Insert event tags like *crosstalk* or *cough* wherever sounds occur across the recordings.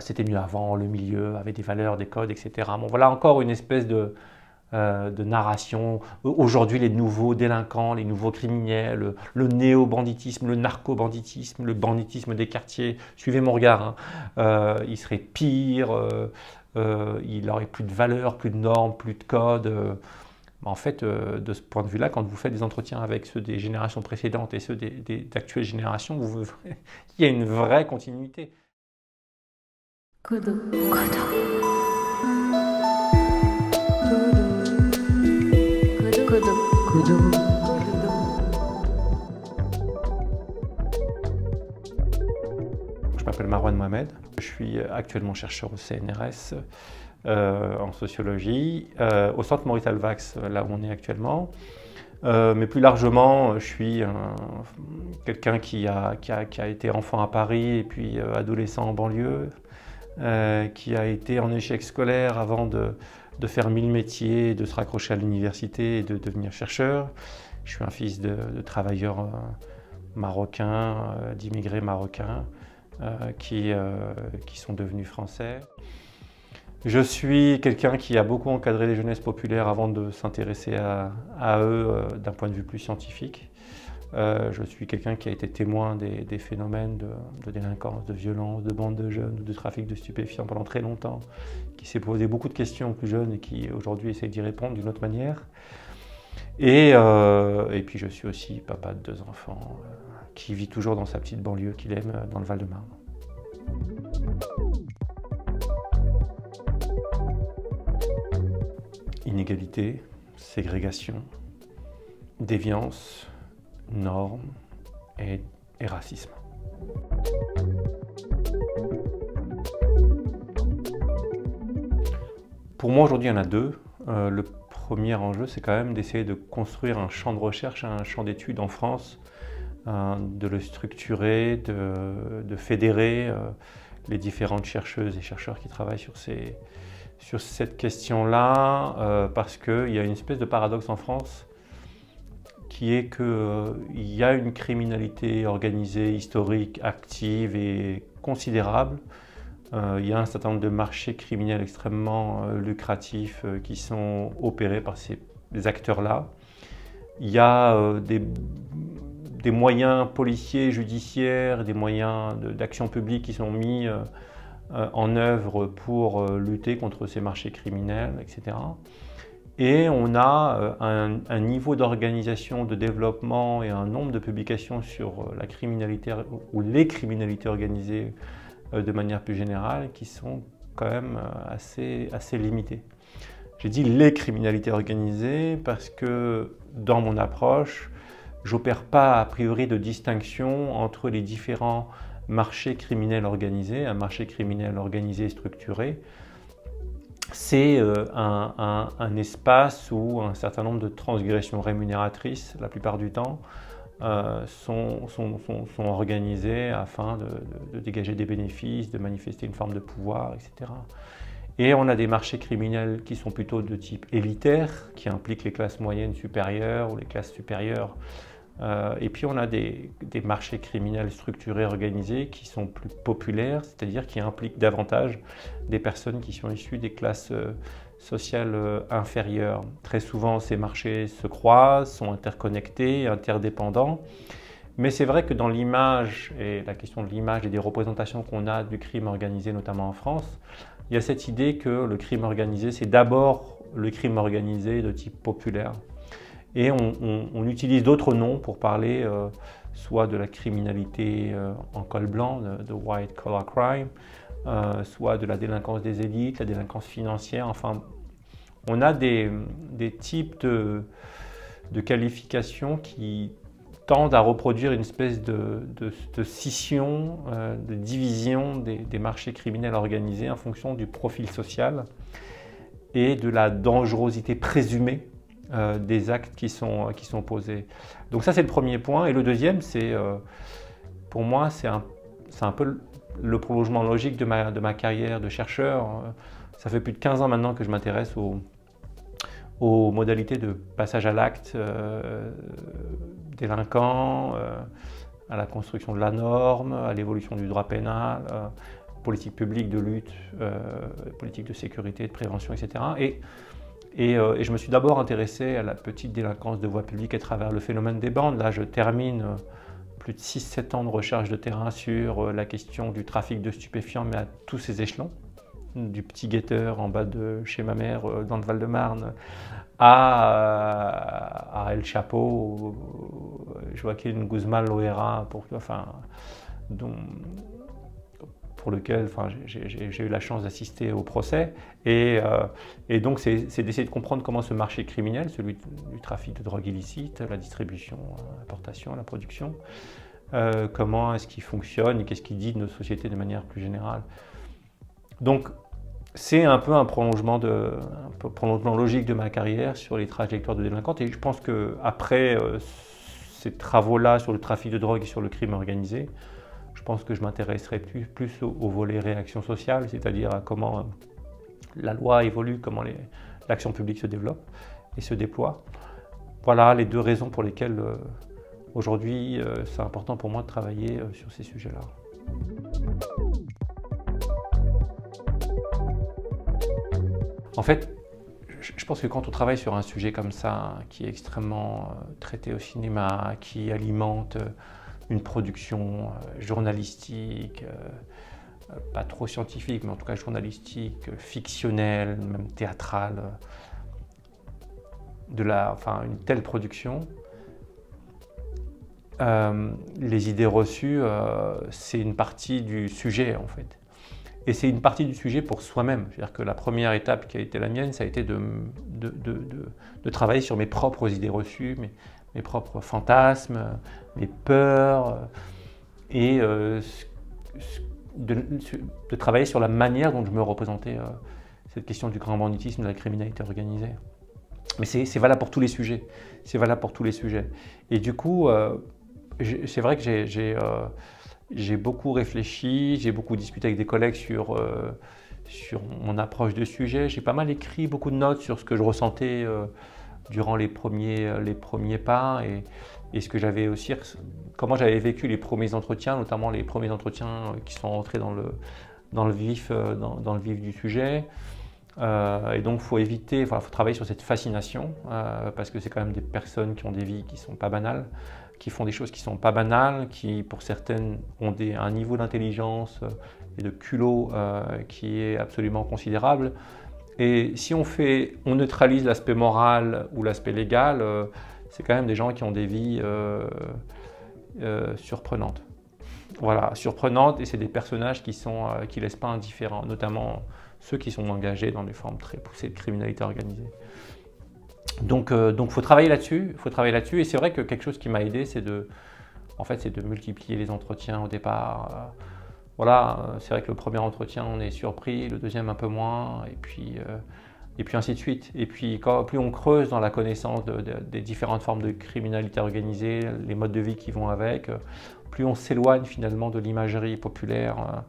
c'était mieux avant, le milieu avait des valeurs, des codes, etc. Bon, voilà encore une espèce de, de narration. Aujourd'hui, les nouveaux délinquants, les nouveaux criminels, le, néo-banditisme, le narco-banditisme, le banditisme des quartiers, suivez mon regard, hein. il serait pire, il n'aurait plus de valeurs, plus de normes, plus de codes en fait, euh, de ce point de vue-là, quand vous faites des entretiens avec ceux des générations précédentes et ceux des, actuelles générations, *laughs* il y a une vraie continuité. Je m'appelle Marwan Mohamed, je suis actuellement chercheur au CNRS euh, en sociologie, euh, au centre Maurice Alvax, là où on est actuellement. Euh, mais plus largement, je suis quelqu'un qui a, qui, a, qui a, été enfant à Paris et puis adolescent en banlieue, qui a été en échec scolaire avant de, faire mille métiers, de se raccrocher à l'université et de devenir chercheur. Je suis un fils de, travailleurs marocains, d'immigrés marocains qui, qui sont devenus français. Je suis quelqu'un qui a beaucoup encadré les jeunesses populaires avant de s'intéresser à, eux euh, d'un point de vue plus scientifique. Euh, je suis quelqu'un qui a été témoin des, phénomènes de, délinquance, de violence, de bandes de jeunes, de trafic de stupéfiants pendant très longtemps, qui s'est posé beaucoup de questions plus jeunes et qui aujourd'hui essaie d'y répondre d'une autre manière. Et, euh, et, puis je suis aussi papa de deux enfants qui vit toujours dans sa petite banlieue qu'il aime dans le Val-de-Marne. inégalité, ségrégation, déviance, normes et, racisme. Pour moi, aujourd'hui, il y en a deux. Euh, le premier enjeu, c'est quand même d'essayer de construire un champ de recherche, un champ d'études en France, euh, de le structurer, de, fédérer euh, les différentes chercheuses et chercheurs qui travaillent sur cette question-là parce qu'il y a une espèce de paradoxe en France qui est qu'il euh, y a une criminalité organisée, historique, active et considérable. Euh, il y a un certain nombre de marchés criminels extrêmement lucratifs qui sont opérés par ces acteurs-là. Il y a des, moyens policiers, judiciaires, des moyens d'action publique qui sont mis euh, en œuvre pour euh, lutter contre ces marchés criminels, etc. Et on a euh, un, niveau d'organisation, de développement et un nombre de publications sur la criminalité ou les criminalités organisées de manière plus générale qui sont quand même assez, assez limitées. J'ai dit les criminalités organisées parce que dans mon approche, j'opère pas a priori de distinction entre les différents marché criminel organisé, un marché criminel organisé et structuré, c'est euh, un, espace où un certain nombre de transgressions rémunératrices, la plupart du temps, euh, sont, organisées afin de, dégager des bénéfices, de manifester une forme de pouvoir, etc. Et on a des marchés criminels qui sont plutôt de type élitaire, qui impliquent les classes moyennes supérieures ou les classes supérieures euh, et puis on a des, marchés criminels structurés, organisés, qui sont plus populaires, c'est-à-dire qui impliquent davantage des personnes qui sont issues des classes euh, sociales euh, inférieures. Très souvent, ces marchés se croisent, sont interconnectés, interdépendants. Mais c'est vrai que dans l'image, et la question de l'image et des représentations qu'on a du crime organisé, notamment en France, il y a cette idée que le crime organisé, c'est d'abord le crime organisé de type populaire. Et on, utilise d'autres noms pour parler euh, soit de la criminalité euh, en col blanc, de, white collar crime, euh, soit de la délinquance des élites, la délinquance financière. Enfin, on a des, types de, qualifications qui tendent à reproduire une espèce de, scission, de division des marchés criminels organisés en fonction du profil social et de la dangerosité présumée euh, des actes qui sont, qui sont posés. Donc ça c'est le premier point. Et le deuxième, c'est euh, pour moi, c'est un, un, peu le prolongement logique de ma, de ma carrière de chercheur. Ça fait plus de 15 ans maintenant que je m'intéresse aux, modalités de passage à l'acte euh, délinquant, à la construction de la norme, à l'évolution du droit pénal, politique publique de lutte, politique de sécurité, de prévention, etc. Et, et, et je me suis d'abord intéressé à la petite délinquance de voie publique à travers le phénomène des bandes. Là, je termine plus de 6-7 ans de recherche de terrain sur la question du trafic de stupéfiants, mais à tous ses échelons du petit guetteur en bas de chez ma mère euh, dans le Val-de-Marne à, à, El Chapo, Joaquin Guzman Loera, pour, enfin, pour lequel enfin, j'ai eu la chance d'assister au procès. Et, euh, donc, c'est d'essayer de comprendre comment ce marché criminel, celui du trafic de drogue illicite, la distribution, l'importation, la production, euh, comment est-ce qu'il fonctionne et qu'est-ce qu'il dit de nos sociétés de manière plus générale. Donc, c'est un peu un prolongement, de, un prolongement logique de ma carrière sur les trajectoires de délinquantes. Et je pense qu'après euh, ces travaux-là sur le trafic de drogue et sur le crime organisé, je pense que je m'intéresserai plus, au, volet réaction sociale, c'est-à-dire à comment euh, la loi évolue, comment l'action publique se développe et se déploie. Voilà les deux raisons pour lesquelles euh, aujourd'hui c'est important pour moi de travailler sur ces sujets-là. En fait, je pense que quand on travaille sur un sujet comme ça, qui est extrêmement euh, traité au cinéma, qui alimente euh, une production euh, journalistique, pas trop scientifique, mais en tout cas journalistique, fictionnelle, même théâtrale, de la, une telle production, les idées reçues, c'est une partie du sujet en fait. Et c'est une partie du sujet pour soi-même. C'est-à-dire que la première étape qui a été la mienne, ça a été de, travailler sur mes propres idées reçues, mes, propres fantasmes, mes peurs, et euh, de, travailler sur la manière dont je me représentais euh, cette question du grand banditisme, de la criminalité organisée. Mais c'est valable pour tous les sujets. C'est valable pour tous les sujets. Et du coup, euh, c'est vrai que j'ai beaucoup réfléchi, j'ai beaucoup discuté avec des collègues sur, euh, sur mon approche de sujet. J'ai pas mal écrit beaucoup de notes sur ce que je ressentais euh, durant les premiers, euh, les premiers pas et, et ce que j'avais aussi, comment j'avais vécu les premiers entretiens, notamment les premiers entretiens qui sont rentrés dans le, dans le, vif, dans, dans le vif du sujet. et donc, faut éviter, faut travailler sur cette fascination, parce que c'est quand même des personnes qui ont des vies qui ne sont pas banales qui font des choses qui ne sont pas banales, qui pour certaines ont des, un niveau d'intelligence euh, et de culot euh, qui est absolument considérable. Et si on, fait, on neutralise l'aspect moral ou l'aspect légal, euh, c'est quand même des gens qui ont des vies surprenantes. Voilà, surprenantes, et c'est des personnages qui ne qui laissent pas indifférents, notamment ceux qui sont engagés dans des formes très poussées de criminalité organisée. Donc, il euh, faut travailler là-dessus. faut travailler là-dessus. Et c'est vrai que quelque chose qui m'a aidé, c'est de, en fait, c'est de multiplier les entretiens au départ. Euh, voilà, c'est vrai que le premier entretien, on est surpris, le deuxième un peu moins, et puis, euh, et puis ainsi de suite. Et puis, plus on creuse dans la connaissance des différentes formes de criminalité organisée, les modes de vie qui vont avec, plus on s'éloigne finalement de l'imagerie populaire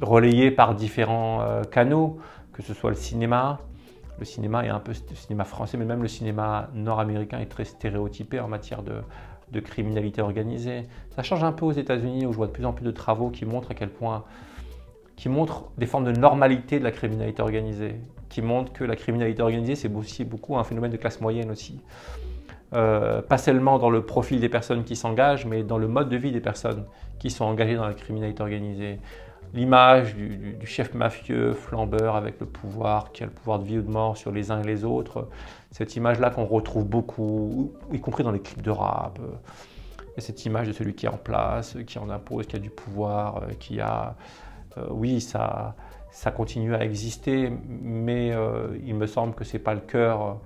relayée par différents canaux, que ce soit le cinéma, le cinéma est un peu le cinéma français, mais même le cinéma nord-américain est très stéréotypé en matière de, criminalité organisée. Ça change un peu aux États-Unis où je vois de plus en plus de travaux qui montrent à quel point, qui montrent des formes de normalité de la criminalité organisée, qui montrent que la criminalité organisée c'est aussi beaucoup un phénomène de classe moyenne aussi. Euh, pas seulement dans le profil des personnes qui s'engagent, mais dans le mode de vie des personnes qui sont engagées dans la criminalité organisée l'image du, chef mafieux flambeur avec le pouvoir, qui a le pouvoir de vie ou de mort sur les uns et les autres, cette image-là qu'on retrouve beaucoup, y compris dans les clips de rap, et cette image de celui qui est en place, qui en impose, qui a du pouvoir, qui a... Euh, oui, ça, ça continue à exister, mais euh, il me semble que c'est pas le cœur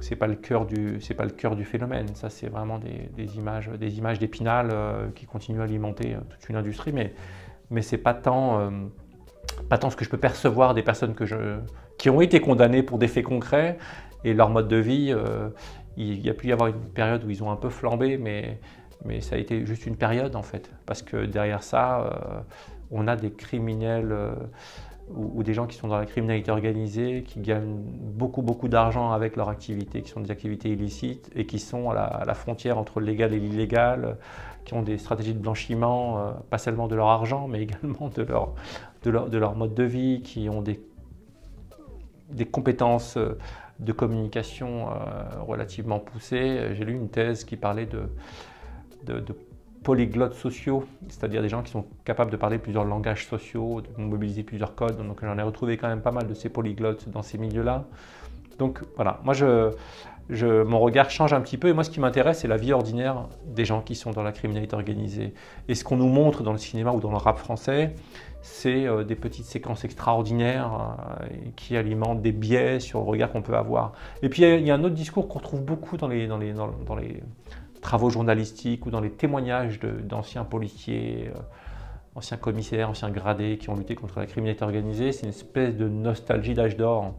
c'est pas le cœur du c'est pas le cœur du phénomène. Ça c'est vraiment des, images des images d'épinal euh, qui continuent à alimenter toute une industrie mais mais c'est pas tant, euh, pas tant ce que je peux percevoir des personnes que je, qui ont été condamnées pour des faits concrets et leur mode de vie. Euh, il y a pu y avoir une période où ils ont un peu flambé, mais, mais ça a été juste une période en fait, parce que derrière ça, euh, on a des criminels ou, des gens qui sont dans la criminalité organisée, qui gagnent beaucoup, beaucoup d'argent avec leur activité, qui sont des activités illicites et qui sont à la, frontière entre le légal et l'illégal, qui ont des stratégies de blanchiment, euh, pas seulement de leur argent, mais également de leur, de leur, de leur mode de vie, qui ont des, des compétences euh, de communication euh, relativement poussées. J'ai lu une thèse qui parlait de polyglottes sociaux, c'est-à-dire des gens qui sont capables de parler plusieurs langages sociaux, de mobiliser plusieurs codes. Donc j'en ai retrouvé quand même pas mal de ces polyglottes dans ces milieux-là. Donc voilà, moi je, je, mon regard change un petit peu et moi ce qui m'intéresse c'est la vie ordinaire des gens qui sont dans la criminalité organisée. Et ce qu'on nous montre dans le cinéma ou dans le rap français, c'est euh, des petites séquences extraordinaires euh, qui alimentent des biais sur le regard qu'on peut avoir. Et puis il y, a un autre discours qu'on trouve beaucoup dans les, dans les, dans les travaux journalistiques ou dans les témoignages d'anciens policiers, euh, anciens commissaires, anciens gradés qui ont lutté contre la criminalité organisée. C'est une espèce de nostalgie d'âge d'or.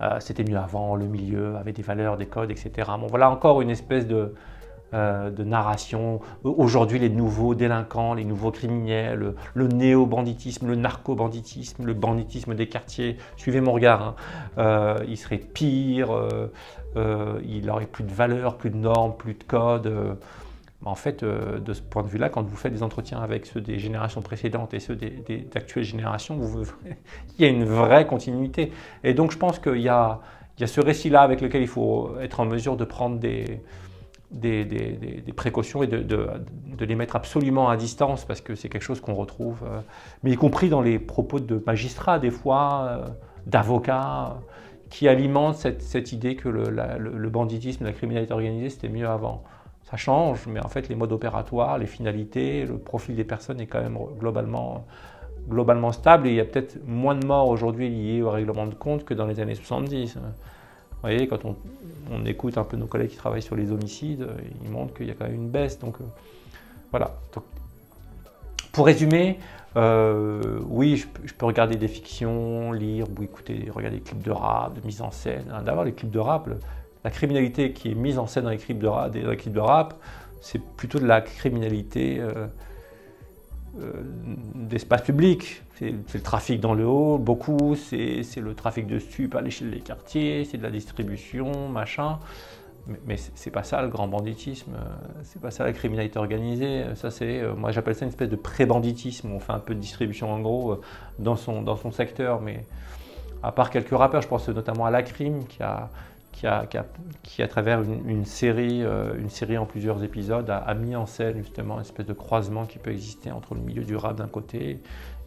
Euh, c'était mieux avant, le milieu avait des valeurs, des codes, etc. Bon, voilà encore une espèce de, euh, de narration. Aujourd'hui, les nouveaux délinquants, les nouveaux criminels, le, néo-banditisme, le narco-banditisme, le banditisme des quartiers, suivez mon regard, hein. euh, il serait pire, euh, il n'aurait plus de valeurs, plus de normes, plus de codes. En fait, de ce point de vue-là, quand vous faites des entretiens avec ceux des générations précédentes et ceux des, actuelles générations, vous, *laughs* il y a une vraie continuité. Et donc, je pense qu'il y y a ce récit-là avec lequel il faut être en mesure de prendre des, des, précautions et de, les mettre absolument à distance parce que c'est quelque chose qu'on retrouve, euh, mais y compris dans les propos de magistrats des fois, euh, d'avocats, qui alimentent cette, idée que le, banditisme, la criminalité organisée, c'était mieux avant. Ça change, mais en fait les modes opératoires, les finalités, le profil des personnes est quand même globalement, globalement stable et il y a peut-être moins de morts aujourd'hui liées au règlement de compte que dans les années 70. Vous voyez, quand on, écoute un peu nos collègues qui travaillent sur les homicides, ils montrent qu'il y a quand même une baisse. Donc euh, voilà. pour résumer, euh, oui, je, peux regarder des fictions, lire ou écouter, regarder des clips de rap, de mise en scène. Hein, D'abord, les clips de rap, la criminalité qui est mise en scène dans les clips de rap, clips de rap c'est plutôt de la criminalité. Euh, euh, d'espace public. C'est le trafic dans le haut, beaucoup, c'est le trafic de stupes à l'échelle des quartiers, c'est de la distribution, machin. Mais, mais c'est pas ça le grand banditisme, euh, c'est pas ça la criminalité organisée. Ça c'est, euh, moi j'appelle ça une espèce de pré-banditisme. On fait un peu de distribution en gros dans son, dans son secteur, mais à part quelques rappeurs, je pense notamment à la crime qui a, qui, a, qui, à travers une, série, euh, une série en plusieurs épisodes, a, mis en scène justement une espèce de croisement qui peut exister entre le milieu du rap d'un côté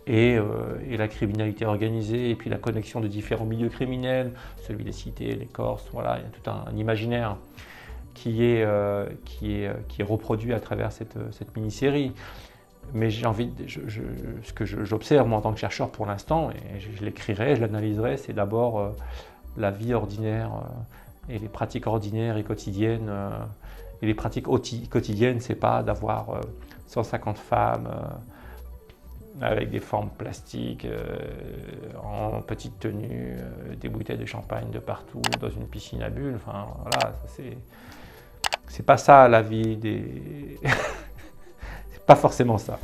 et, euh, et, la criminalité organisée, et puis la connexion de différents milieux criminels, celui des cités, les Corses, voilà, il y a tout un, imaginaire qui est, euh, qui, est, qui est reproduit à travers cette, cette mini-série. Mais j'ai envie, ce que j'observe moi en tant que chercheur pour l'instant, et je, l'écrirai, je l'analyserai, c'est d'abord la vie ordinaire et les pratiques ordinaires et quotidiennes. Euh, et les pratiques quotidiennes, c'est pas d'avoir 150 euh, femmes euh, avec des formes plastiques, en petite tenue, des bouteilles de champagne de partout, dans une piscine à bulles. Enfin, voilà, c'est. C'est pas ça la vie des. *laughs* c'est pas forcément ça.